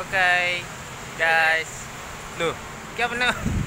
Okay Guys. Loh Kenapa nak